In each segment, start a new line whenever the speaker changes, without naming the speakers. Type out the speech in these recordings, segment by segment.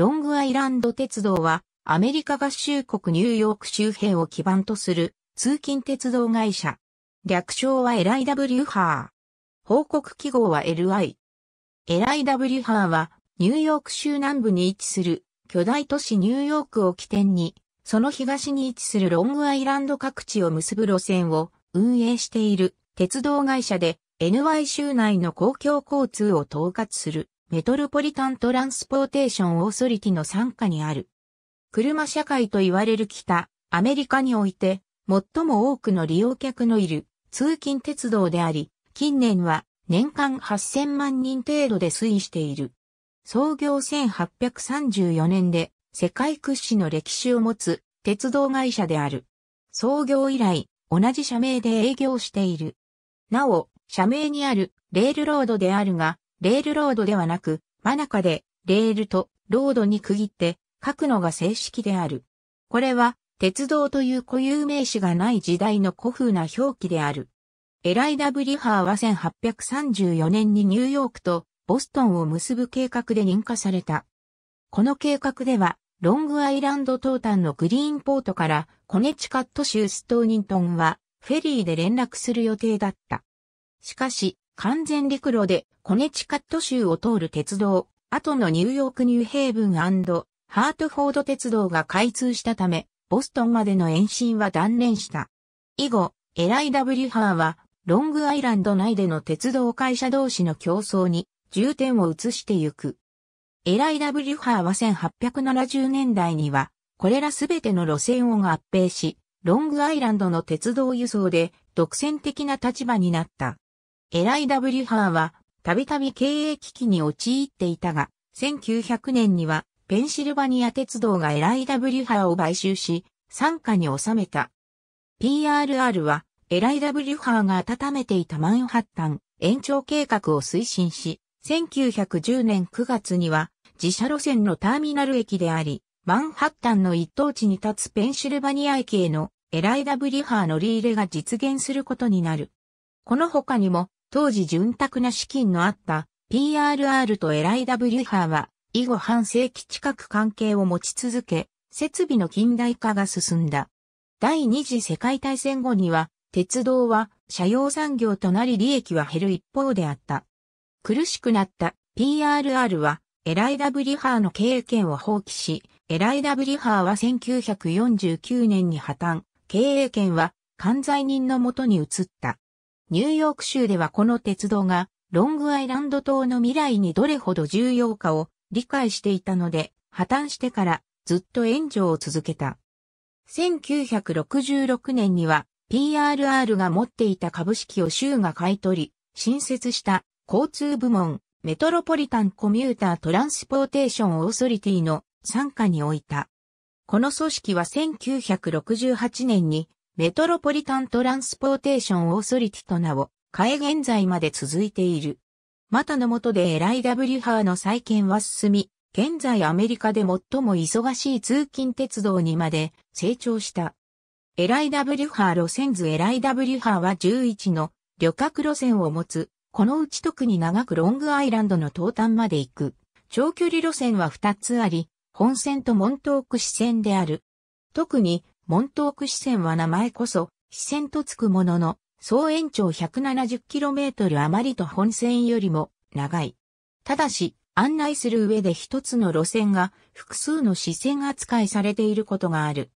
ロングアイランド鉄道は、アメリカ合衆国ニューヨーク周辺を基盤とする通勤鉄道会社。略称は LIW ハー。報告記号は LI。LIW ハーは、ニューヨーク州南部に位置する巨大都市ニューヨークを起点に、その東に位置するロングアイランド各地を結ぶ路線を運営している鉄道会社で NY 州内の公共交通を統括するメトロポリタントランスポーテーションオーソリティの参加にある。車社会と言われる北、アメリカにおいて、最も多くの利用客のいる通勤鉄道であり、近年は年間8000万人程度で推移している。創業1834年で世界屈指の歴史を持つ鉄道会社である。創業以来、同じ社名で営業している。なお、社名にあるレールロードであるが、レールロードではなく、真中で、レールとロードに区切って書くのが正式である。これは、鉄道という固有名詞がない時代の古風な表記である。エライダ・ブリハーは1834年にニューヨークとボストンを結ぶ計画で認可された。この計画では、ロングアイランド東端のグリーンポートからコネチカット州ストーニントンはフェリーで連絡する予定だった。しかし、完全陸路でコネチカット州を通る鉄道、後のニューヨークニューヘイブンハートフォード鉄道が開通したため、ボストンまでの延伸は断念した。以後、エライダ・ブリュハーは、ロングアイランド内での鉄道会社同士の競争に重点を移してゆく。エライダ・ブリュハーは1870年代には、これらすべての路線を合併し、ロングアイランドの鉄道輸送で独占的な立場になった。エライダ・ブリハーは、たびたび経営危機に陥っていたが、1900年には、ペンシルバニア鉄道がエライダ・ブリハーを買収し、参加に収めた。PRR は、エライダ・ブリハーが温めていたマンハッタン延長計画を推進し、1910年9月には、自社路線のターミナル駅であり、マンハッタンの一等地に立つペンシルバニア駅へのエライダ・ブリハー乗り入れが実現することになる。この他にも、当時潤沢な資金のあった PRR とエライダ・ブリハーは以後半世紀近く関係を持ち続け、設備の近代化が進んだ。第二次世界大戦後には、鉄道は車用産業となり利益は減る一方であった。苦しくなった PRR はエライダ・ブリハーの経営権を放棄し、エライダ・ブリハーは1949年に破綻、経営権は関西人のもとに移った。ニューヨーク州ではこの鉄道がロングアイランド島の未来にどれほど重要かを理解していたので、破綻してからずっと援助を続けた。1966年には PRR が持っていた株式を州が買い取り、新設した交通部門メトロポリタンコミュータートランスポーテーションオーソリティの参加に置いた。この組織は1968年にメトロポリタントランスポーテーションオーソリティと名を変え現在まで続いている。またの下でエライダブリハーの再建は進み、現在アメリカで最も忙しい通勤鉄道にまで成長した。エライダブリハー路線図エライダブリハーは11の旅客路線を持つ、このうち特に長くロングアイランドの東端まで行く。長距離路線は2つあり、本線とモントーク支線である。特にモントーク支線は名前こそ、支線とつくものの、総延長 170km 余りと本線よりも長い。ただし、案内する上で一つの路線が複数の支線扱いされていることがある。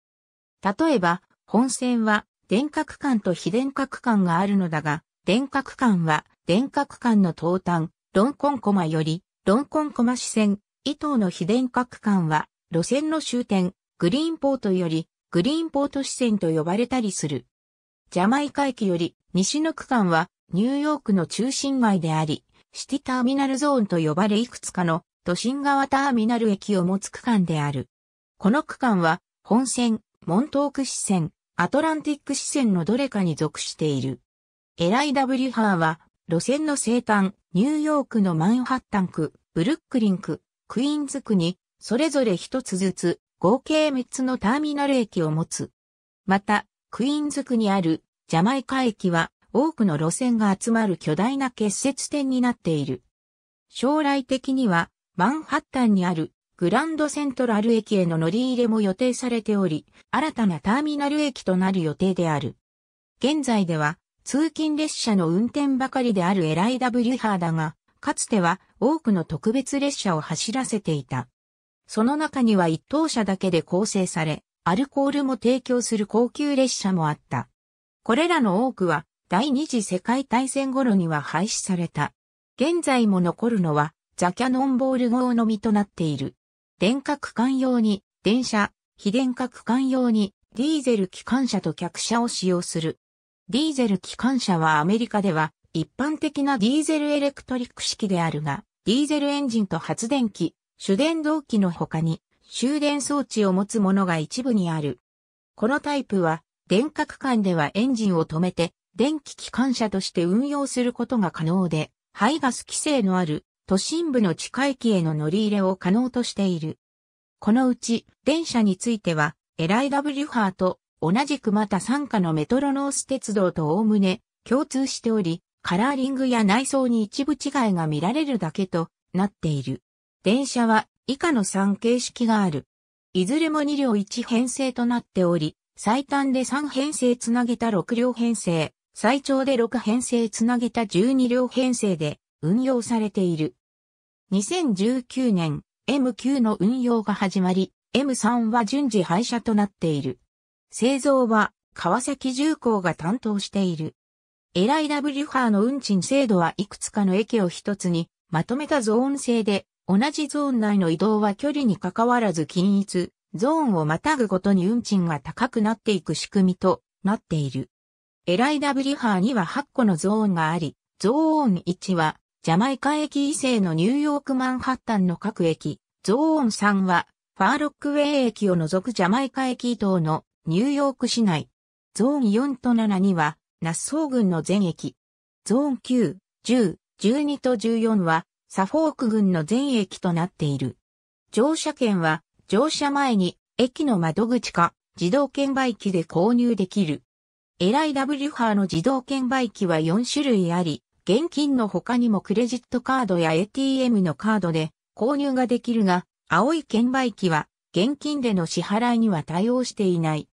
例えば、本線は電化区間と非電化区間があるのだが、電化区間は電化区間の東端、ロンコンコマより、ロンコンコマ支線、伊東の非電化区間は路線の終点、グリーンポートよりグリーンポート支線と呼ばれたりする。ジャマイカ駅より西の区間はニューヨークの中心街であり、シティターミナルゾーンと呼ばれいくつかの都心側ターミナル駅を持つ区間である。この区間は本線、モントーク支線、アトランティック支線のどれかに属している。エライダブリハーは路線の西端、ニューヨークのマンハッタン区、ブルックリン区、クイーンズ区にそれぞれ一つずつ合計3つのターミナル駅を持つ。また、クイーンズ区にあるジャマイカ駅は多くの路線が集まる巨大な結節点になっている。将来的にはマンハッタンにあるグランドセントラル駅への乗り入れも予定されており、新たなターミナル駅となる予定である。現在では、通勤列車の運転ばかりであるエライダブリュハーだが、かつては多くの特別列車を走らせていた。その中には一等車だけで構成され、アルコールも提供する高級列車もあった。これらの多くは第二次世界大戦頃には廃止された。現在も残るのはザ・キャノンボール号のみとなっている。電化区間用に電車、非電化区間用にディーゼル機関車と客車を使用する。ディーゼル機関車はアメリカでは一般的なディーゼルエレクトリック式であるが、ディーゼルエンジンと発電機、主電動機の他に終電装置を持つものが一部にある。このタイプは電化区間ではエンジンを止めて電気機関車として運用することが可能で、排ガス規制のある都心部の地下駅への乗り入れを可能としている。このうち電車については、エライダブリュハーと同じくまた参加のメトロノース鉄道と概ね共通しており、カラーリングや内装に一部違いが見られるだけとなっている。電車は以下の3形式がある。いずれも2両1編成となっており、最短で3編成つなげた6両編成、最長で6編成つなげた12両編成で運用されている。2019年 M9 の運用が始まり、M3 は順次廃車となっている。製造は川崎重工が担当している。エライダブリュハーの運賃制度はいくつかの駅を一つにまとめたゾーン制で、同じゾーン内の移動は距離に関わらず均一、ゾーンをまたぐごとに運賃が高くなっていく仕組みとなっている。エライダブリハーには8個のゾーンがあり、ゾーン1はジャマイカ駅以西のニューヨークマンハッタンの各駅、ゾーン3はファーロックウェイ駅を除くジャマイカ駅等のニューヨーク市内、ゾーン4と7にはナッソー郡の全駅。ゾーン9、10、12と14はサフォーク郡の全駅となっている。乗車券は乗車前に駅の窓口か自動券売機で購入できる。エライ W ハーの自動券売機は4種類あり、現金の他にもクレジットカードや ATM のカードで購入ができるが、青い券売機は現金での支払いには対応していない。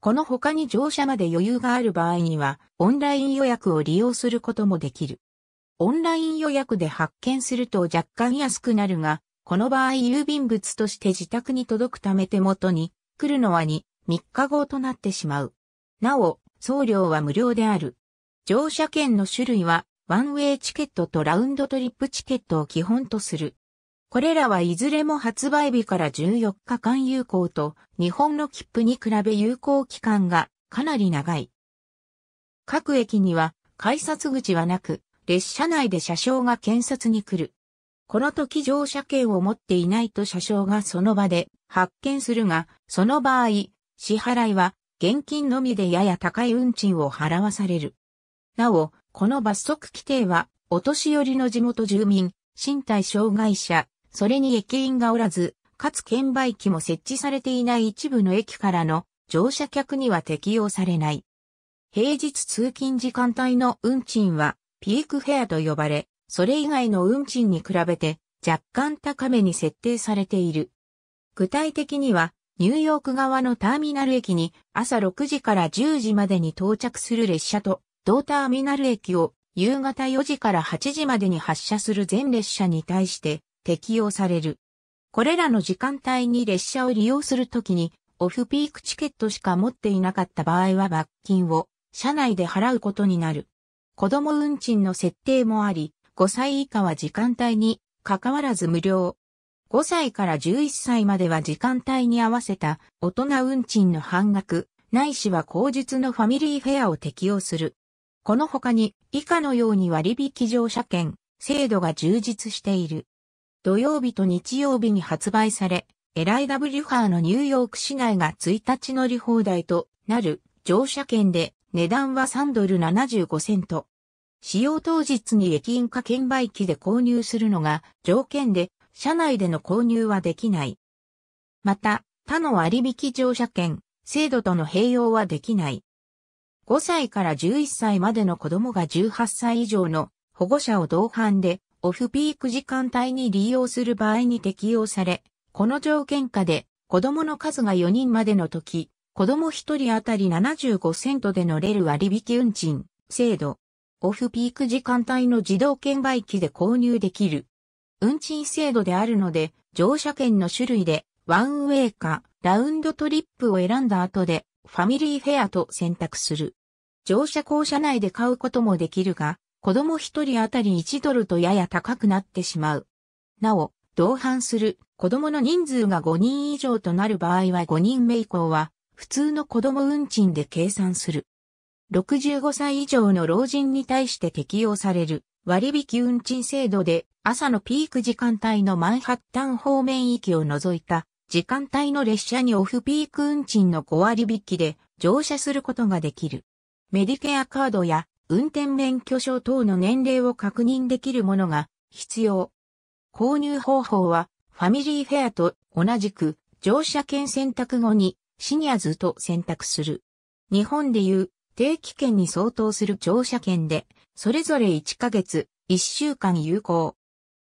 この他に乗車まで余裕がある場合には、オンライン予約を利用することもできる。オンライン予約で発見すると若干安くなるが、この場合郵便物として自宅に届くため手元に来るのは2、3日後となってしまう。なお、送料は無料である。乗車券の種類は、ワンウェイチケットとラウンドトリップチケットを基本とする。これらはいずれも発売日から14日間有効と、日本の切符に比べ有効期間がかなり長い。各駅には改札口はなく、列車内で車掌が検察に来る。この時乗車券を持っていないと車掌がその場で発見するが、その場合、支払いは現金のみでやや高い運賃を払わされる。なお、この罰則規定は、お年寄りの地元住民、身体障害者、それに駅員がおらず、かつ券売機も設置されていない一部の駅からの乗車客には適用されない。平日通勤時間帯の運賃はピークフェアと呼ばれ、それ以外の運賃に比べて若干高めに設定されている。具体的には、ニューヨーク側のターミナル駅に朝6時から10時までに到着する列車と、同ターミナル駅を夕方4時から8時までに発車する全列車に対して適用される。これらの時間帯に列車を利用するときに、オフピークチケットしか持っていなかった場合は罰金を車内で払うことになる。子供運賃の設定もあり、5歳以下は時間帯に関わらず無料。5歳から11歳までは時間帯に合わせた大人運賃の半額、ないしは口述のファミリーフェアを適用する。この他に以下のように割引乗車券、制度が充実している。土曜日と日曜日に発売され、エライダブリュハーのニューヨーク市内が1日乗り放題となる乗車券で値段は3ドル75セント。使用当日に駅員か券売機で購入するのが条件で、車内での購入はできない。また、他の割引乗車券、制度との併用はできない。5歳から11歳までの子供が18歳以上の保護者を同伴でオフピーク時間帯に利用する場合に適用され、この条件下で子供の数が4人までの時、子供1人当たり75セントで乗れる割引運賃、制度。オフピーク時間帯の自動券売機で購入できる。運賃制度であるので、乗車券の種類で、ワンウェイか、ラウンドトリップを選んだ後で、ファミリーフェアと選択する。乗車校舎内で買うこともできるが、子供一人当たり1ドルとやや高くなってしまう。なお、同伴する子供の人数が5人以上となる場合は5人目以降は、普通の子供運賃で計算する。65歳以上の老人に対して適用される割引運賃制度で朝のピーク時間帯のマンハッタン方面域を除いた時間帯の列車にオフピーク運賃の5割引きで乗車することができる。メディケアカードや運転免許証等の年齢を確認できるものが必要。購入方法はファミリーフェアと同じく乗車券選択後にシニアズと選択する。日本でいう定期券に相当する乗車券でそれぞれ1ヶ月1週間有効。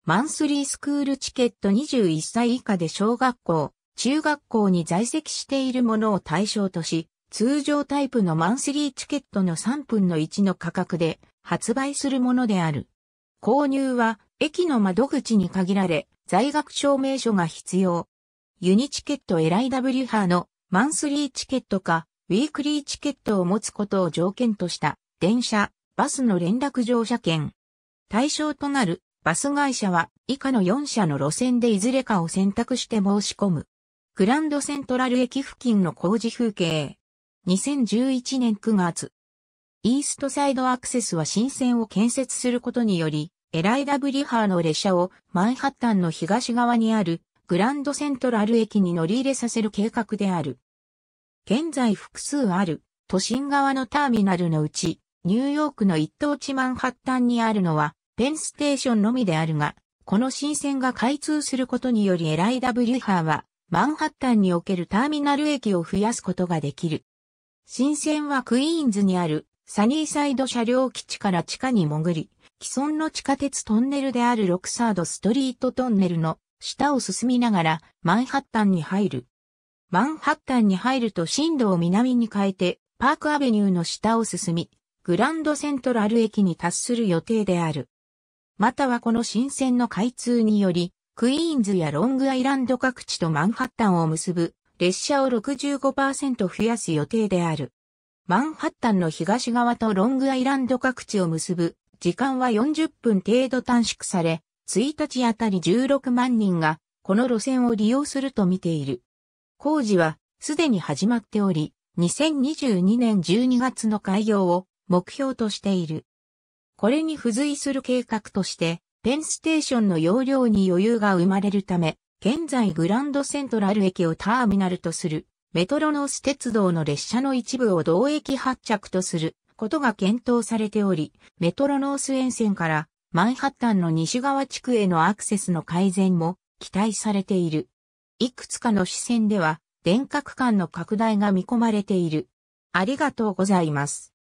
マンスリースクールチケット21歳以下で小学校、中学校に在籍しているものを対象とし、通常タイプのマンスリーチケットの3分の1の価格で発売するものである。購入は駅の窓口に限られ、在学証明書が必要。ユニチケット LIW 派のマンスリーチケットかウィークリーチケットを持つことを条件とした電車、バスの連絡乗車券。対象となるバス会社は以下の4社の路線でいずれかを選択して申し込む。グランドセントラル駅付近の工事風景。2011年9月。イーストサイドアクセスは新線を建設することにより、エライダブリハーの列車をマンハッタンの東側にあるグランドセントラル駅に乗り入れさせる計画である。現在複数ある都心側のターミナルのうち、ニューヨークの一等地マンハッタンにあるのはペンステーションのみであるが、この新線が開通することによりエライダブリハーは、マンハッタンにおけるターミナル駅を増やすことができる。新線はクイーンズにあるサニーサイド車両基地から地下に潜り、既存の地下鉄トンネルであるロクサードストリートトンネルの下を進みながらマンハッタンに入る。マンハッタンに入ると進路を南に変えてパークアベニューの下を進み、グランドセントラル駅に達する予定である。またはこの新線の開通により、クイーンズやロングアイランド各地とマンハッタンを結ぶ列車を65%増やす予定である。マンハッタンの東側とロングアイランド各地を結ぶ時間は40分程度短縮され、1日あたり16万人がこの路線を利用すると見ている。工事はすでに始まっており、2022年12月の開業を目標としている。これに付随する計画として、ペンステーションの容量に余裕が生まれるため、現在グランドセントラル駅をターミナルとする、メトロノース鉄道の列車の一部を同駅発着とすることが検討されており、メトロノース沿線からマンハッタンの西側地区へのアクセスの改善も期待されている。いくつかの視線では、電角間の拡大が見込まれている。ありがとうございます。